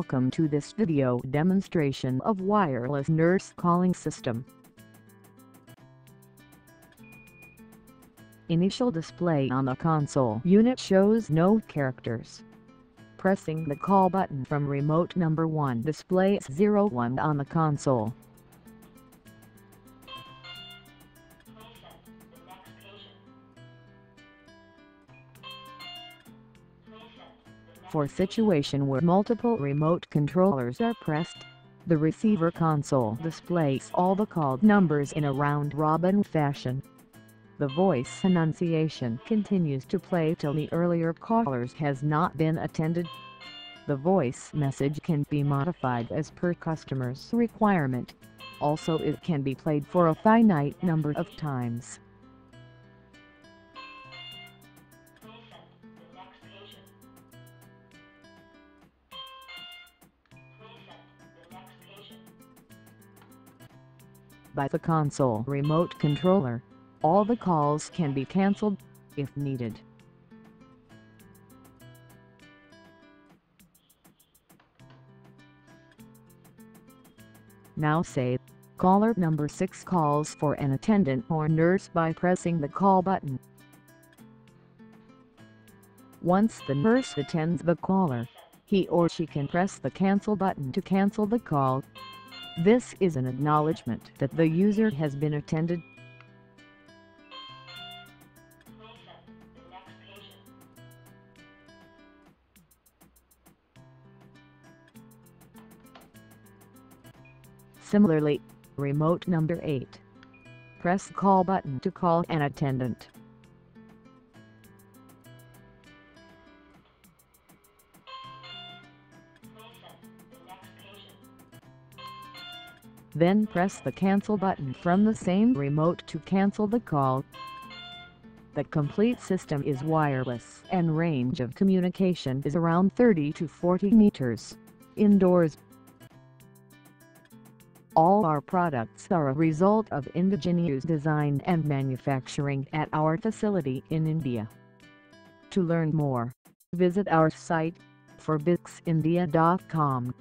Welcome to this video demonstration of wireless nurse calling system. Initial display on the console unit shows no characters. Pressing the call button from remote number 1 displays 01 on the console. For situation where multiple remote controllers are pressed, the receiver console displays all the called numbers in a round-robin fashion. The voice annunciation continues to play till the earlier callers has not been attended. The voice message can be modified as per customer's requirement. Also it can be played for a finite number of times. By the console remote controller. All the calls can be cancelled, if needed. Now say, caller number 6 calls for an attendant or nurse by pressing the call button. Once the nurse attends the caller, he or she can press the cancel button to cancel the call. This is an acknowledgement that the user has been attended. Similarly, remote number 8. Press call button to call an attendant. Then press the cancel button from the same remote to cancel the call. The complete system is wireless and range of communication is around 30 to 40 meters. Indoors All our products are a result of indigenous design and manufacturing at our facility in India. To learn more, visit our site forbixindia.com.